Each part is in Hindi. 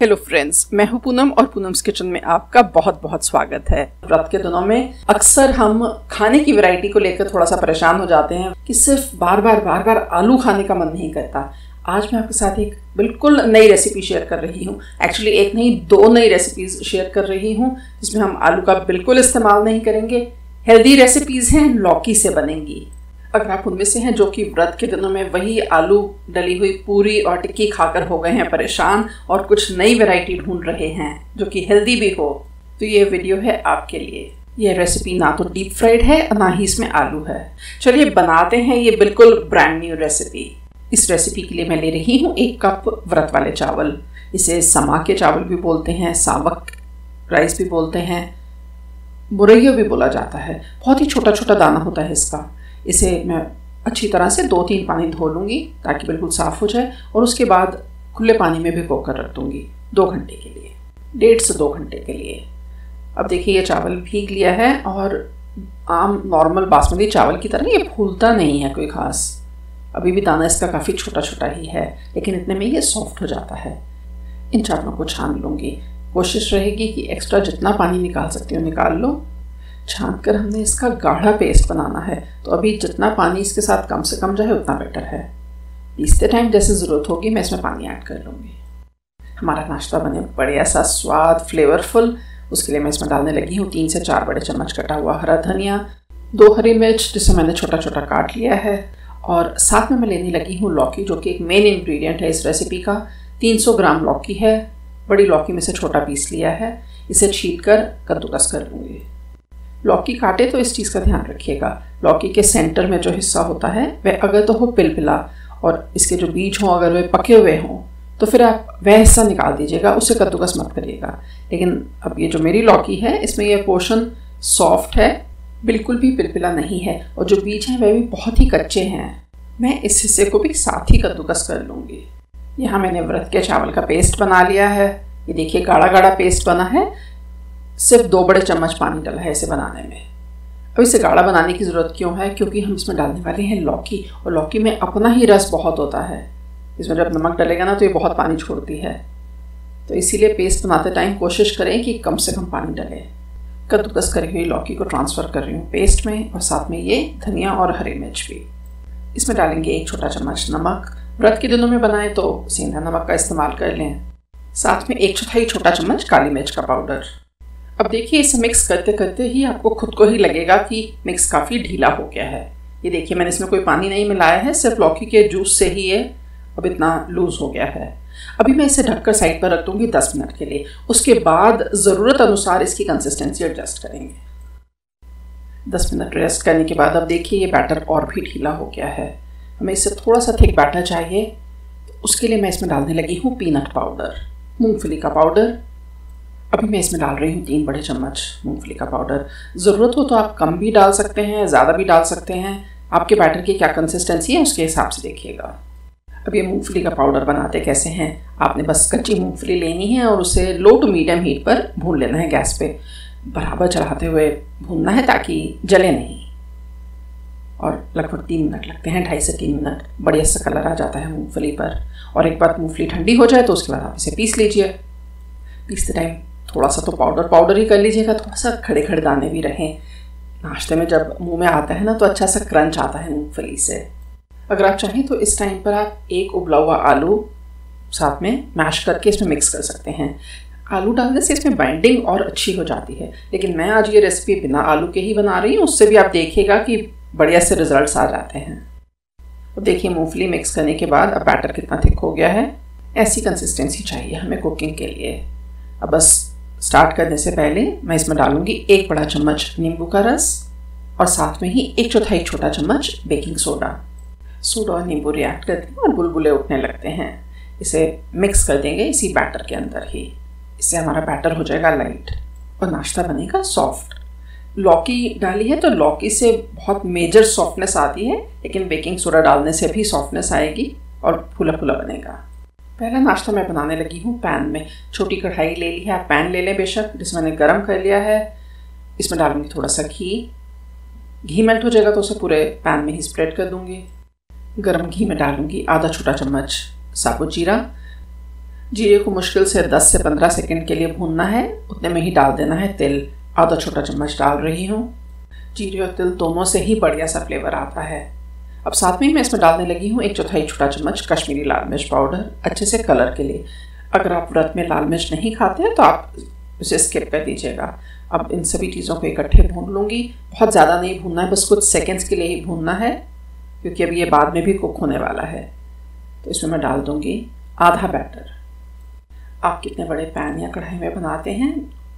हेलो फ्रेंड्स मैं हूँ पूनम और पूनम्स किचन में आपका बहुत बहुत स्वागत है। व्रत के दिनों में अक्सर हम खाने की वैरायटी को लेकर थोड़ा सा परेशान हो जाते हैं कि सिर्फ़ बार बार बार बार आलू खाने का मन नहीं करता। आज मैं आपके साथ एक बिल्कुल नई रेसिपी शेयर कर रही हूँ। एक्चुअली एक नहीं, दो नई रेसिपीज़ शेयर कर रही हूँ, जिसमें हम आलू का बिल्कुल इस्तेमाल नहीं करेंगे। हेल्दी रेसिपीज़ हैं, लौकी से बनेंगी। अगर आप उनमें से हैं, जो कि व्रत के दिनों में वही आलू डली हुई पूरी और टिक्की खाकर हो गए हैं परेशान और कुछ नई वैरायटी ढूंढ रहे हैं, जो कि हेल्दी भी हो। तो ये वीडियो है आपके लिए। ये रेसिपी ना तो डीप फ्राइड है ना ही इसमें आलू है। चलिए बनाते हैं ये बिल्कुल ब्रांड न्यू रेसिपी। इस रेसिपी के लिए मैं ले रही हूँ एक कप व्रत वाले चावल। इसे समा के चावल भी बोलते हैं, सावक राइस भी बोलते हैं, बुरैया भी बोला जाता है। बहुत ही छोटा छोटा दाना होता है इसका। इसे मैं अच्छी तरह से दो तीन पानी धो लूँगी ताकि बिल्कुल साफ़ हो जाए और उसके बाद खुले पानी में भिगो कर रख दूँगी दो घंटे के लिए, डेढ़ से दो घंटे के लिए। अब देखिए, ये चावल भीग लिया है और आम नॉर्मल बासमती चावल की तरह ये फूलता नहीं है कोई ख़ास। अभी भी दाना इसका काफ़ी छोटा छोटा ही है, लेकिन इतने में ये सॉफ्ट हो जाता है। इन चावलों को छान लूँगी। कोशिश रहेगी कि एक्स्ट्रा जितना पानी निकाल सकती हूँ, निकाल लो। छान कर हमने इसका गाढ़ा पेस्ट बनाना है। तो अभी जितना पानी इसके साथ कम से कम जाए, उतना बेटर है। पीसते टाइम जैसे ज़रूरत होगी, मैं इसमें पानी ऐड कर लूँगी। हमारा नाश्ता बने बढ़िया सा स्वाद फ्लेवरफुल उसके लिए मैं इसमें डालने लगी हूँ तीन से चार बड़े चम्मच कटा हुआ हरा धनिया, दो हरी मिर्च, जिसे मैंने छोटा छोटा काट लिया है। और साथ में मैं लेने लगी हूँ लौकी, जो कि एक मेन इंग्रेडिएंट है इस रेसिपी का। 300 ग्राम लौकी है। बड़ी लौकी में से छोटा पीस लिया है। इसे छीट कर कद्दूकस कर लूँगी। लौकी काटे तो इस चीज़ का ध्यान रखिएगा। लौकी के सेंटर में जो हिस्सा होता है, वह अगर तो हो पिलपिला और इसके जो बीज हों, अगर वे पके हुए हों तो फिर आप वह हिस्सा निकाल दीजिएगा उसे कद्दूकस मत करिएगा। लेकिन अब ये जो मेरी लौकी है, इसमें यह पोर्शन सॉफ्ट है, बिल्कुल भी पिलपिला नहीं है और जो बीज हैं, वह भी बहुत ही कच्चे हैं। मैं इस हिस्से को भी साथ ही कद्दूकस कर लूँगी। यहाँ मैंने व्रत के चावल का पेस्ट बना लिया है। ये देखिए गाढ़ा गाढ़ा पेस्ट बना है। सिर्फ़ दो बड़े चम्मच पानी डाला है इसे बनाने में। अब इसे गाढ़ा बनाने की ज़रूरत क्यों है? क्योंकि हम इसमें डालने वाले हैं लौकी, और लौकी में अपना ही रस बहुत होता है। इसमें जब नमक डलेगा ना तो ये बहुत पानी छोड़ती है। तो इसीलिए पेस्ट बनाते टाइम कोशिश करें कि कम से कम पानी डले। कद्दूकस करी हुई लौकी को ट्रांसफ़र कर रही हूँ पेस्ट में, और साथ में ये धनिया और हरी मिर्च भी। इसमें डालेंगे एक छोटा चम्मच नमक। व्रत के दिनों में बनाएँ तो सेंधा नमक का इस्तेमाल कर लें। साथ में एक चौथाई छोटा चम्मच काली मिर्च का पाउडर। अब देखिए, इसे मिक्स करते करते ही आपको खुद को ही लगेगा कि मिक्स काफ़ी ढीला हो गया है। ये देखिए, मैंने इसमें कोई पानी नहीं मिलाया है, सिर्फ़ लौकी के जूस से ही ये अब इतना लूज़ हो गया है। अभी मैं इसे ढककर साइड पर रख दूँगी दस मिनट के लिए। उसके बाद ज़रूरत अनुसार इसकी कंसिस्टेंसी एडजस्ट करेंगे। दस मिनट रेस्ट करने के बाद अब देखिए, ये बैटर और भी ढीला हो गया है। हमें इससे थोड़ा सा थिक बैटर चाहिए। उसके लिए मैं इसमें डालने लगी हूँ पीनट पाउडर मूंगफली का पाउडर अभी मैं इसमें डाल रही हूँ तीन बड़े चम्मच मूंगफली का पाउडर ज़रूरत हो तो आप कम भी डाल सकते हैं, ज़्यादा भी डाल सकते हैं। आपके बैटर की क्या कंसिस्टेंसी है, उसके हिसाब से देखिएगा। अब ये मूंगफली का पाउडर बनाते कैसे हैं? आपने बस कच्ची मूंगफली लेनी है और उसे लो टू मीडियम हीट पर भून लेना है गैस पे। बराबर चढ़ाते हुए भूनना है ताकि जले नहीं। और लगभग तीन मिनट लगते हैं, ढाई से तीन मिनट। बढ़िया सा कलर आ जाता है मूंगफली पर। और एक बार मूंगफली ठंडी हो जाए तो उसके बाद आप इसे पीस लीजिए। पीसते टाइम थोड़ा सा तो पाउडर पाउडर ही कर लीजिएगा थोड़ा सा खड़े खड़े दाने भी रहें। नाश्ते में जब मुँह में आता है ना तो अच्छा सा क्रंच आता है मूँगफली से। अगर आप चाहें तो इस टाइम पर आप एक उबला हुआ आलू साथ में मैश करके इसमें मिक्स कर सकते हैं। आलू डालने से इसमें बाइंडिंग और अच्छी हो जाती है। लेकिन मैं आज ये रेसिपी बिना आलू के ही बना रही हूँ, उससे भी आप देखिएगा कि बढ़िया से रिजल्ट्स आ जाते हैं। तो देखिए मूंगफली मिक्स करने के बाद अब बैटर कितना थिक हो गया है। ऐसी कंसिस्टेंसी चाहिए हमें कुकिंग के लिए। अब बस स्टार्ट करने से पहले मैं इसमें डालूँगी एक बड़ा चम्मच नींबू का रस और साथ में ही एक चौथाई छोटा चम्मच बेकिंग सोडा। सोडा और नींबू रिएक्ट करते हैं और बुलबुले उठने लगते हैं। इसे मिक्स कर देंगे इसी बैटर के अंदर ही। इससे हमारा बैटर हो जाएगा लाइट और नाश्ता बनेगा सॉफ्ट लौकी डाली है तो लौकी से बहुत मेजर सॉफ्टनेस आती है, लेकिन बेकिंग सोडा डालने से भी सॉफ्टनेस आएगी और फूला फूला बनेगा। पहला नाश्ता मैं बनाने लगी हूँ, पैन में। छोटी कढ़ाई ले ली है, आप पैन ले लें बेशक जिसमें मैंने गर्म कर लिया है। इसमें डालूँगी थोड़ा सा घी। घी मेल्ट हो जाएगा तो उसे पूरे पैन में ही स्प्रेड कर दूँगी। गर्म घी में डालूँगी आधा छोटा चम्मच साबुत जीरा। जीरे को मुश्किल से 10 से 15 सेकंड के लिए भूनना है। उतने में ही डाल देना है तिल। आधा छोटा चम्मच डाल रही हूँ। जीरे और तिल दोनों से ही बढ़िया सा फ्लेवर आता है। अब साथ में मैं इसमें डालने लगी हूँ एक चौथाई छोटा चम्मच कश्मीरी लाल मिर्च पाउडर, अच्छे से कलर के लिए। अगर आप व्रत में लाल मिर्च नहीं खाते हैं तो आप उसे स्किप कर दीजिएगा। अब इन सभी चीज़ों को इकट्ठे भून लूँगी। बहुत ज़्यादा नहीं भूनना है, बस कुछ सेकेंड्स के लिए ही भूनना है, क्योंकि अब ये बाद में भी कुक होने वाला है। तो इसमें मैं डाल दूँगी आधा बैटर आप कितने बड़े पैन या कढ़ाई में बनाते हैं,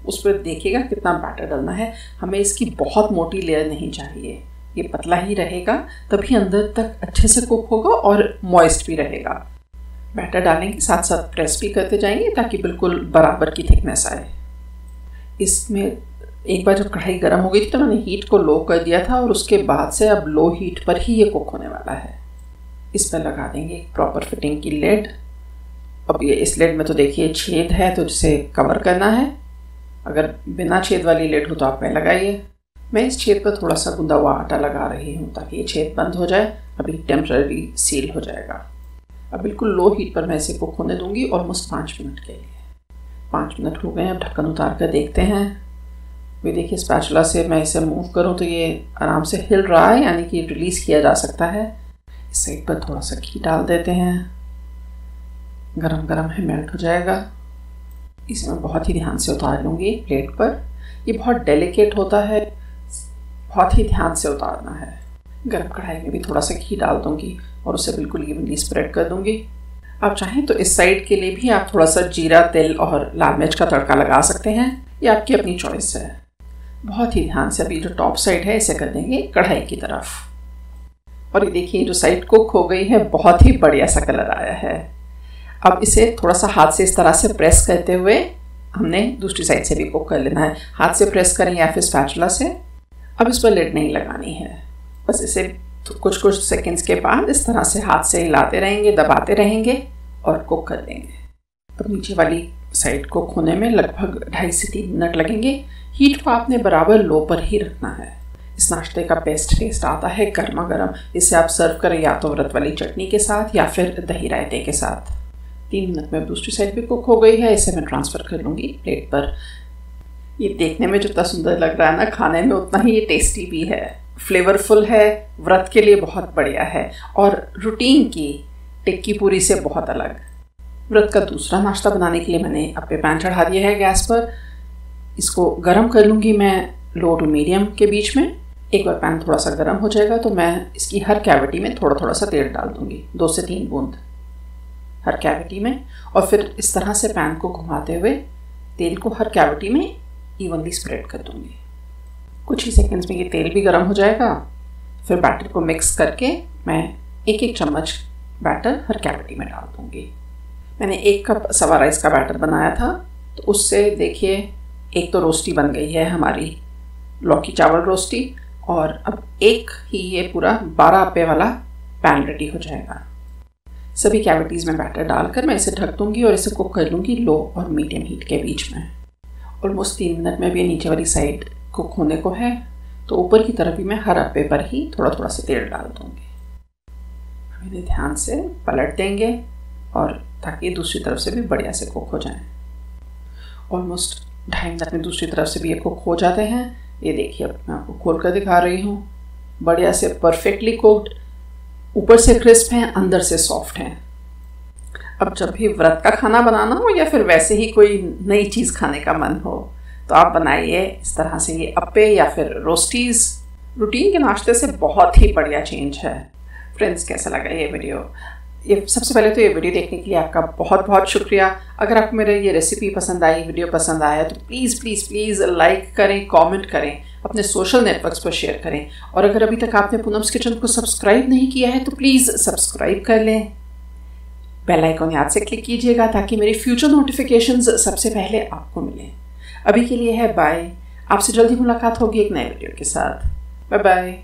उस पर देखिएगा कितना बैटर डालना है। हमें इसकी बहुत मोटी लेयर नहीं चाहिए। ये पतला ही रहेगा, तभी अंदर तक अच्छे से कुक होगा और मॉइस्ट भी रहेगा। बैटर डालने के साथ साथ प्रेस भी करते जाएँगे ताकि बिल्कुल बराबर की थिकनेस आए। इसमें एक बार जब कढ़ाई गर्म हो गई थी तो मैंने हीट को लो कर दिया था और उसके बाद से अब लो हीट पर ही ये कुक होने वाला है। इस पर लगा देंगे एक प्रॉपर फिटिंग की लेड अब ये, इस लेड में तो देखिए छेद है तो जिसे कवर करना है। अगर बिना छेद वाली लेड हो तो आप में लगाइए। मैं इस छेद पर थोड़ा सा गुंदा हुआ आटा लगा रही हूँ ताकि ये छेद बंद हो जाए, अभी टेम्प्ररी सील हो जाएगा। अब बिल्कुल लो हीट पर मैं इसे कुक होने दूँगी ऑलमोस्ट पाँच मिनट के लिए। पाँच मिनट हो गए अब ढक्कन उतार कर देखते हैं। वे देखिए स्पैचुला से मैं इसे मूव करूँ तो ये आराम से हिल रहा है, यानी कि रिलीज़ किया जा सकता है। इस साइड पर थोड़ा सा घी डाल देते हैं। गरम गरम है मेल्ट हो जाएगा। इसे मैं बहुत ही ध्यान से उतार लूँगी प्लेट पर। ये बहुत डेलिकेट होता है। बहुत ही ध्यान से उतारना है। गर्म कढ़ाई में भी थोड़ा सा घी डाल दूँगी और उसे बिल्कुल इवनली स्प्रेड कर दूँगी। आप चाहें तो इस साइड के लिए भी आप थोड़ा सा जीरा, तिल और लाल मिर्च का तड़का लगा सकते हैं। ये आपकी अपनी चॉइस है। बहुत ही ध्यान से अभी जो टॉप साइड है, इसे कर देंगे कढ़ाई की तरफ़। और ये देखिए, जो साइड कुक हो गई है, बहुत ही बढ़िया सा कलर आया है। अब इसे थोड़ा सा हाथ से इस तरह से प्रेस करते हुए हमने दूसरी साइड से भी कुक कर लेना है। हाथ से प्रेस करें या फिर स्पैचुला से। अब इस पर लिड नहीं लगानी है। बस इसे तो कुछ कुछ सेकंड्स के बाद इस तरह से हाथ से हिलाते रहेंगे, दबाते रहेंगे और कुक कर देंगे। अब नीचे वाली साइड को खोने में लगभग ढाई से तीन मिनट लगेंगे। हीट को आपने बराबर लो पर ही रखना है। इस नाश्ते का बेस्ट टेस्ट आता है गर्मा गर्म इसे आप सर्व करें या तो व्रत वाली चटनी के साथ या फिर दही रायते के साथ। तीन मिनट में दूसरी साइड भी कुक हो गई है। इसे मैं ट्रांसफ़र कर लूँगी प्लेट पर। ये देखने में जितना सुंदर लग रहा है ना, खाने में उतना ही ये टेस्टी भी है। फ्लेवरफुल है, व्रत के लिए बहुत बढ़िया है और रूटीन की टिक्की पूरी से बहुत अलग। व्रत का दूसरा नाश्ता बनाने के लिए मैंने अपने पैन चढ़ा दिया है गैस पर। इसको गर्म कर लूँगी मैं लो टू मीडियम के बीच में। एक बार पैन थोड़ा सा गर्म हो जाएगा तो मैं इसकी हर कैविटी में थोड़ा थोड़ा सा तेल डाल दूँगी, दो से तीन बूंद हर कैविटी में। और फिर इस तरह से पैन को घुमाते हुए तेल को हर कैविटी में इवनली स्प्रेड कर दूँगी। कुछ ही सेकंड्स में ये तेल भी गर्म हो जाएगा। फिर बैटर को मिक्स करके मैं एक एक चम्मच बैटर हर कैविटी में डाल दूँगी। मैंने एक कप सवा राइस का बैटर बनाया था तो उससे देखिए, एक तो रोस्टी बन गई है हमारी लौकी चावल रोस्टी, और अब एक ही ये पूरा बारह अप्पे वाला पैन रेडी हो जाएगा। सभी कैविटीज़ में बैटर डालकर मैं इसे ढक दूँगी और इसे कुक कर लूँगी लो और मीडियम हीट के बीच में। ऑलमोस्ट तीन मिनट में भी नीचे वाली साइड कुक होने को है तो ऊपर की तरफ़ भी मैं हर अप्पे पर ही थोड़ा थोड़ा सा तेल डाल दूँगी। इन्हें ध्यान से पलट देंगे और ताकि दूसरी तरफ़ से भी बढ़िया से कुक हो जाए। ऑलमोस्ट ढाई मिनट में दूसरी तरफ़ से भी ये कुक हो जाते हैं। ये देखिए, अब मैं आपको खोल कर दिखा रही हूँ। बढ़िया से परफेक्टली कुक्ड ऊपर से क्रिस्प हैं, अंदर से सॉफ्ट हैं। अब जब भी व्रत का खाना बनाना हो या फिर वैसे ही कोई नई चीज़ खाने का मन हो तो आप बनाइए इस तरह से ये अप्पे या फिर रोस्टीज़। रूटीन के नाश्ते से बहुत ही बढ़िया चेंज है। फ्रेंड्स, कैसा लगा ये वीडियो? ये सबसे पहले तो ये वीडियो देखने के लिए आपका बहुत बहुत शुक्रिया। अगर आपको मेरे ये रेसिपी पसंद आई, वीडियो पसंद आया तो प्लीज़ प्लीज़ प्लीज़ लाइक करें कमेंट करें, अपने सोशल नेटवर्क्स पर शेयर करें। और अगर अभी तक आपने पूनम्स किचन को सब्सक्राइब नहीं किया है तो प्लीज़ सब्सक्राइब कर लें। बेल आइकॉन याद से क्लिक कीजिएगा ताकि मेरी फ्यूचर नोटिफिकेशंस सबसे पहले आपको मिले। अभी के लिए है बाय आपसे जल्दी मुलाकात होगी एक नए वीडियो के साथ। Bye bye